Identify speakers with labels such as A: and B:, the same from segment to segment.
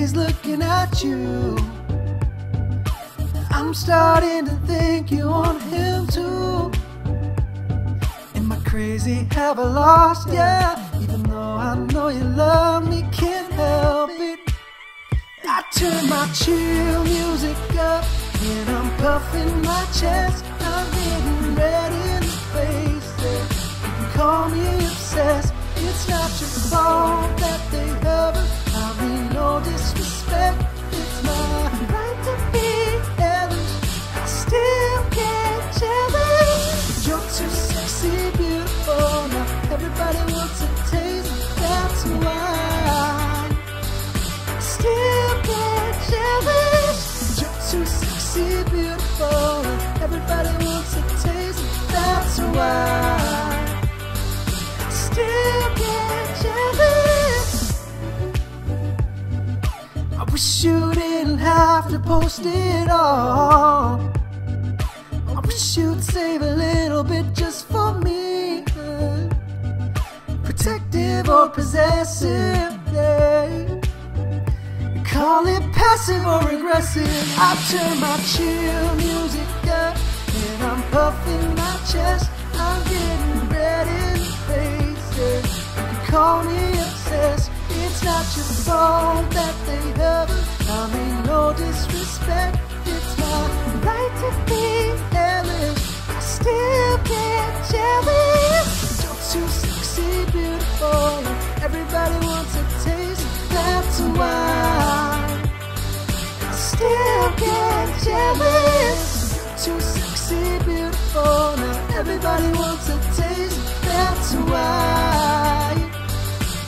A: days looking at you. I'm starting to think you want him too. Am I crazy? Have I lost? Yeah, even though I know you love me, can't help it. I turn my chill music up and I'm puffing my chest. I'm getting red in the face. You can call me obsessed. Too sexy, beautiful. Everybody wants a taste. That's why. Still get jealous. I wish you didn't have to post it all. I wish you'd save a little bit just for yeah. Call it passive or aggressive. I turn my chill music up and I'm puffing my chest. I'm getting ready to face it. You call me obsessed. It's not your fault that they hover. I mean no disrespect. It's my Too sexy, beautiful. Now everybody wants a taste. That's why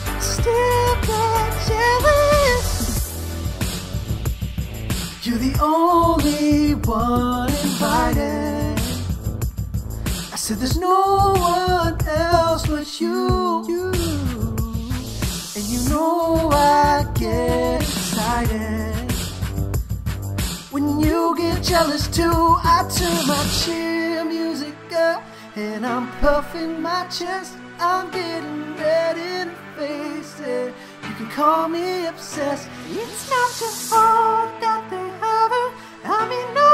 A: I still get jealous. You're the only one invited. I said there's no one else but you. you. Jealous too, I turn my chill music up and I'm puffing my chest. I'm getting red in the face it. You can call me obsessed. It's not your fault that they hover. I mean, no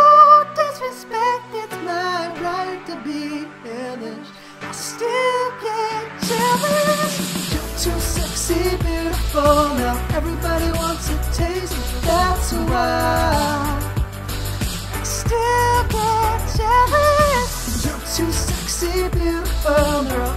A: disrespect. It's my right to be hellish. I still get jealous. You're too sexy, beautiful. Now everybody wants a taste. That's why. Too sexy, beautiful.